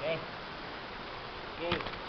Okay. Okay.